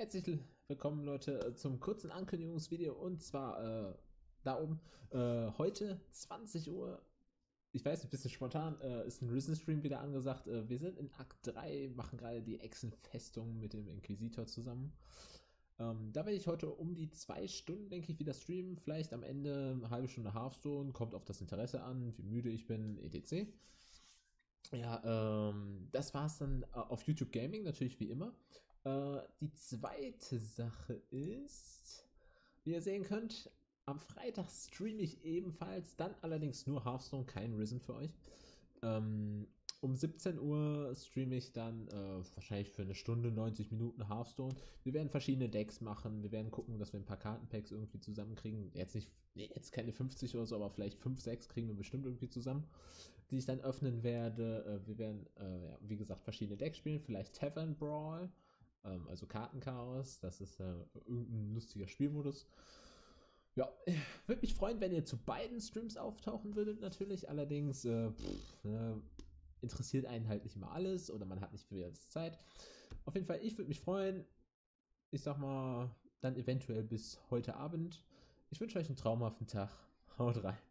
Herzlich willkommen, Leute, zum kurzen Ankündigungsvideo und zwar äh, da oben. Äh, heute 20 Uhr, ich weiß, ein bisschen spontan, äh, ist ein Risen-Stream wieder angesagt. Äh, wir sind in Akt 3, machen gerade die Echsenfestung mit dem Inquisitor zusammen. Ähm, da werde ich heute um die zwei Stunden, denke ich, wieder streamen. Vielleicht am Ende eine halbe Stunde Hearthstone, kommt auf das Interesse an, wie müde ich bin, etc. Ja, ähm, das war es dann äh, auf YouTube Gaming, natürlich wie immer. Äh, die zweite Sache ist, wie ihr sehen könnt, am Freitag streame ich ebenfalls, dann allerdings nur Hearthstone, kein Risen für euch. Ähm, um 17 Uhr streame ich dann äh, wahrscheinlich für eine Stunde, 90 Minuten Hearthstone. Wir werden verschiedene Decks machen. Wir werden gucken, dass wir ein paar Kartenpacks irgendwie zusammenkriegen. Jetzt nicht, jetzt keine 50 oder so, aber vielleicht 5, 6 kriegen wir bestimmt irgendwie zusammen, die ich dann öffnen werde. Äh, wir werden, äh, ja, wie gesagt, verschiedene Decks spielen. Vielleicht Tavern Brawl, ähm, also Kartenchaos. Das ist äh, irgendein lustiger Spielmodus. Ja, würde mich freuen, wenn ihr zu beiden Streams auftauchen würdet, natürlich. Allerdings, äh, pff, ne, interessiert einen halt nicht immer alles oder man hat nicht viel Zeit. Auf jeden Fall, ich würde mich freuen. Ich sag mal, dann eventuell bis heute Abend. Ich wünsche euch einen traumhaften Tag. Haut rein.